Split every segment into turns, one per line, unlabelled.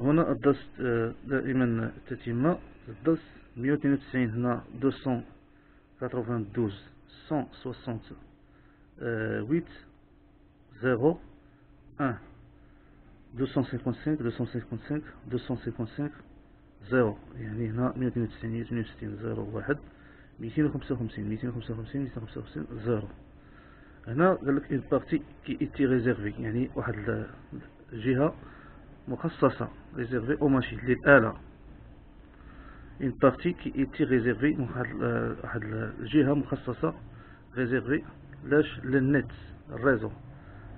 هنا الدرس آه، دائما تتم. الدرس 192 هنا 292 168 0 1 255 255 255 0 يعني هنا 192 162 0 1 255 255 255 0 هنا قال لك une partie qui était réservée يعني واحد الجهه مخصصة réservée au machine للآلة une partie qui était réservée واحد الجهة مخصصة réservée لاش للنت الريزو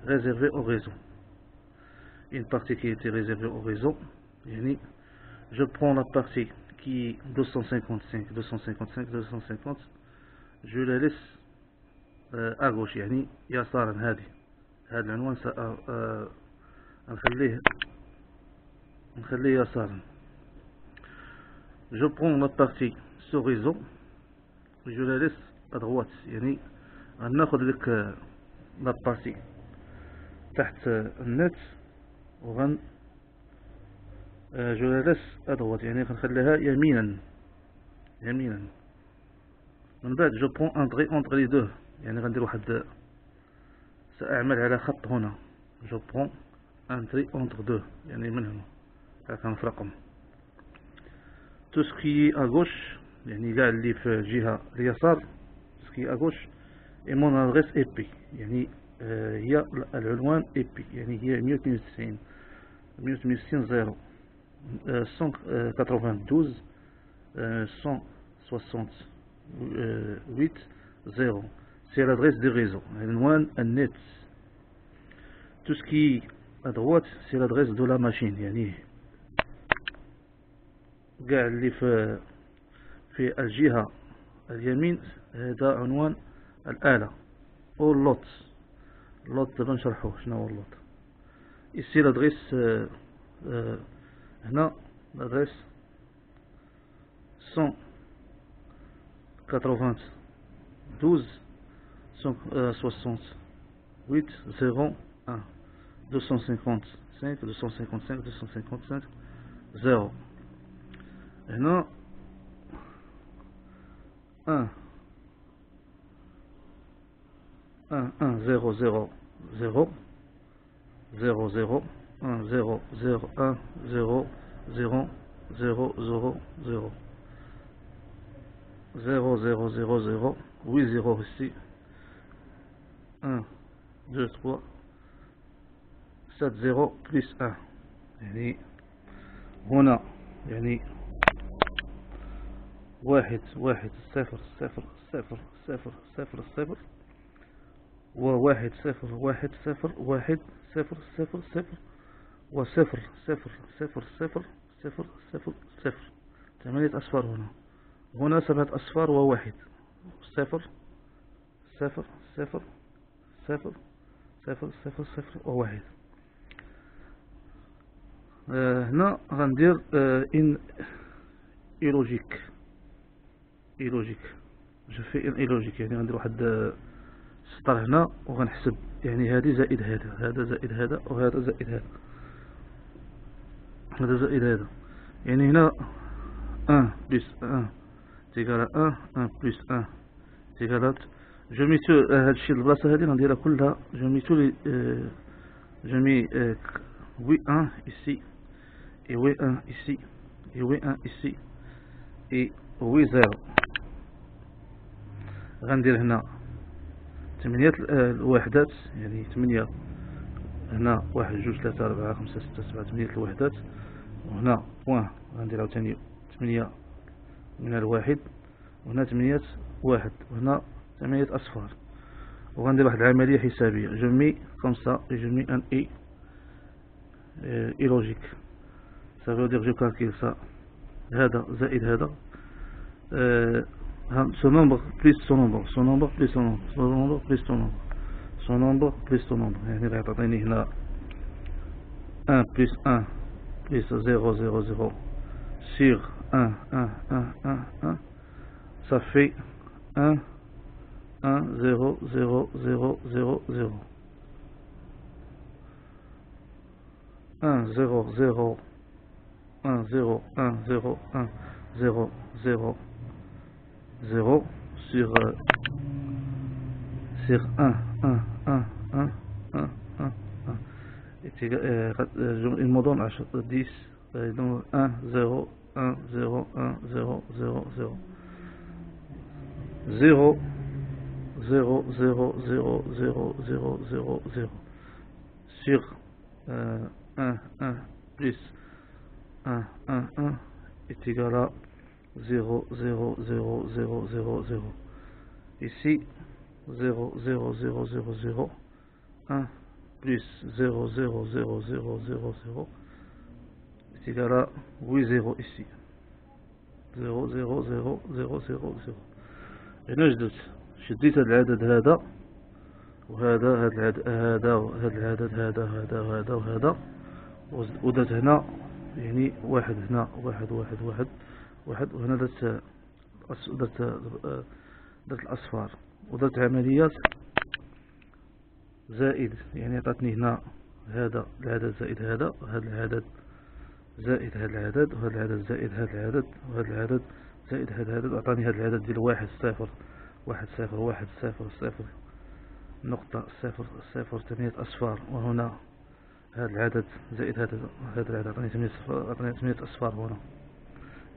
réservée au réseau une partie qui était réservée au réseau يعني je prends la partie qui 255 255 250 je la laisse à gauche يعني يسارا هذه هذا العنوان سأخليه نخليه يسارا je prends la partie sous-réseau je la laisse à droite يعني غناخد لك la partie تحت النت وغن je la laisse à droite يعني غنخليها يمينا يمينا من بعد je prends un trait entre les deux يعني غندير واحد سأعمل على خط هنا je prends un trait entre deux يعني من هنا في رقم tout ce qui à gauche يعني كاع اللي في الجهة اليسار ce qui à gauche est mon adresse IP يعني هي العنوان IP يعني هي 192 192 0 192 168 0 c'est l'adresse du réseau عنوان النت. Tout ce qui à droite c'est l'adresse de la machine يعني قاع اللي في في الجهة اليمين هذا عنوان الآلة أو l'hôte. l'hôte دابا نشرحوه شنو هو l'hôte؟ إيسي لادغيس هنا لادغيس 192 168 01 255 255 255 0 Maintenant, 1, 1, 1, 0, 0, 0, 0, 0, 1, 0, 0, 1, 0, 0, 0, 0, 0. 0, 0, 0, 0. Oui, 0 ici. 1, 2, 3, 7, 0, plus 1. يعني هنا واحد واحد صفر صفر صفر صفر صفر صفر وواحد صفر واحد صفر واحد صفر صفر صفر وصفر صفر صفر صفر صفر صفر صفر ثمانية أصفار هنا هنا سبعة أصفار وواحد صفر صفر صفر صفر صفر صفر صفر وواحد آه هنا غندير آه إن إيلوجيك اي لوجيك جو في ان اي لوجيك يعني غندير واحد السطر هنا وغنحسب. يعني هذه زائد هذا هذا زائد هذا وهذا زائد هذا. هذا زائد هذا. يعني هنا أن بلس أن تيكال أن أن بلس أن تيكالات جو ميتو هادشي البلاصة هادي غنديرها كلها. جو ميتو لي je mets huit un ici et huit un ici et huit un ici et huit zéro غندير هنا ثمانية الوحدات يعني ثمانية هنا واحد جوج ثلاثة أربعة خمسة ستة سبعة ثمانية الوحدات وهنا point غندير عاوتاني ثمانية من الواحد وهنا ثمانية واحد وهنا ثمانية أصفار وغندير واحد العملية حسابية جمي خمسة جمي أن إي إي لوجيك veut dire je calcule ça. هذا زائد هذا أه ce nombre plus son nombre son nombre plus son nombre son nombre plus son nombre son nombre plus son nombre يعني راح تعطيني هنا 1 plus 1 plus 0 0 0 sur 1 1 1 1 1 ça fait 1 1 0 0 0 0 0 1 0 0 1 0 1 0 1 0 0 0 sur euh, sur 1 1 1 1 1 1 il me donne 10 donc 1 0 1 0 1 0 0 0 0 0 0 0 0 0 0 0 sur euh, 1 1 plus 1 1 1 est égal à 0 0 0 0 0 0 ici 0 0 0 0 0 1 plus 0 0 0 0 0 0 est égal à 8 0 ici 0 0 0 0 0 0 هنا جدت شديت هذا العدد هذا وهذا هذا العدد هذا وهذا العدد هذا هذا وهذا وهذا ودرت هنا يعني واحد هنا واحد واحد واحد وهنا درت درت درت الأصفار ودرت عمليات زائد يعني عطاتني هنا هذا العدد زائد هذا وهذا العدد زائد هذا العدد وهذا العدد زائد هذا العدد وهذا العدد زائد هذا العدد. أعطاني هذا العدد ديال واحد صفر واحد صفر واحد صفر صفر نقطة صفر صفر ثمانية أصفار. وهنا هذا العدد زائد هذا هذا العدد أعطاني ثمانية أصفار هنا.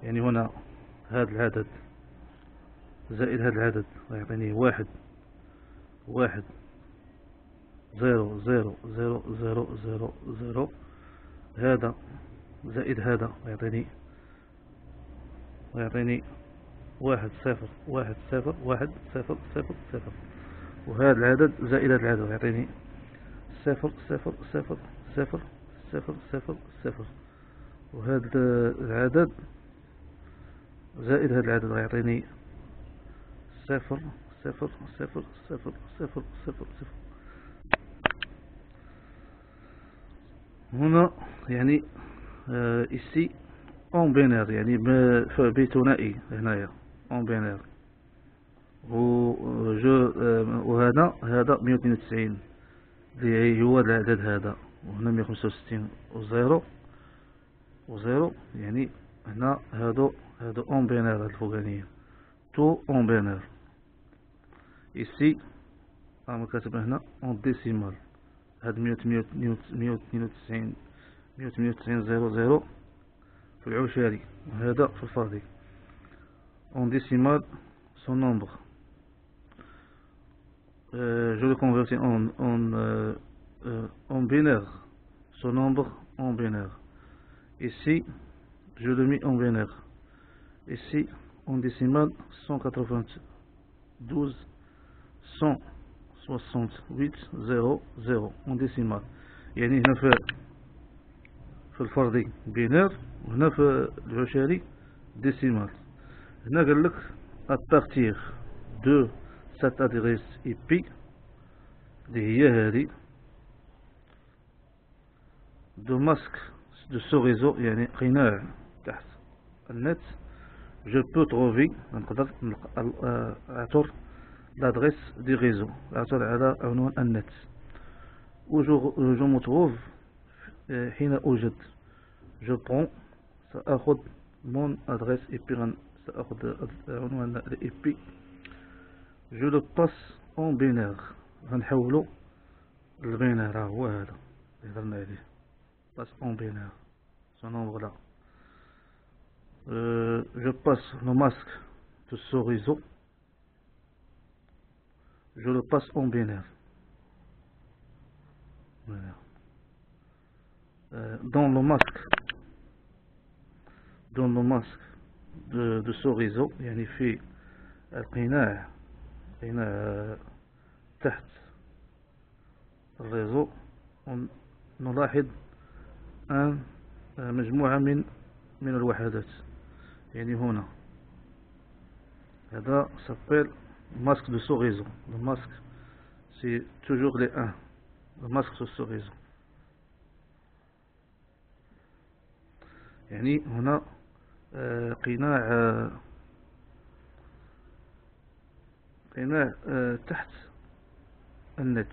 يعني هنا هذا العدد زائد هذا العدد يعطيني واحد واحد zéro zéro zéro zéro zéro zéro هذا زائد هذا يعطيني ويعطيني واحد صفر واحد صفر واحد صفر صفر صفر. وهذا العدد زائد هذا العدد يعطيني صفر صفر صفر صفر صفر صفر صفر. وهذا العدد زائد هذا العدد يعطيني صفر صفر صفر صفر صفر صفر صفر. هنا يعني آه ici en binaire يعني بثنائي هنايا en binaire و je وهذا هذا 192 اللي هو العدد هذا. وهنا 165 و zéro و zéro يعني هنا هادو هادو en binaire هاد الفوقانيين tout en binaire ici راهم كاتب هنا en décimal هاد 192 192 zéro zéro في العشاري وهذا في الفردي en décimal son nombre euh, je le convertis en, en, euh, euh, en binaire son nombre en binaire ici je le mets en binaire ici en décimal 192 168 0 0 en décimal يعني هنا في في الفردي binaire وهنا في العشاري décimal هنا قال لك à partir de cette adresse IP اللي هي هذه du masque de sous-réseau يعني قناع تحت النت je peux trouver نقدر اعثر l'adresse du réseau اعثر على عنوان النت و je me trouve حين اوجد je prends سأخذ mon adresse IP سأخذ عنوان ال IP je le passe en binaire غنحولو لل binaire ها هو هذا اللي هضرنا عليه passe en binaire ce nombre-là je passe le masque de ce réseau je le passe en binaire euh, dans le masque dans le masque de, de ce réseau يعني في القناع قناع تحت الريزو نلاحظ مجموعة من من الوحدات يعني هنا. هذا s'appelle masque de sous-réseau masque c'est toujours les un ال masque de sous-réseau يعني هنا آه، قناع آه، قناع آه، تحت النت.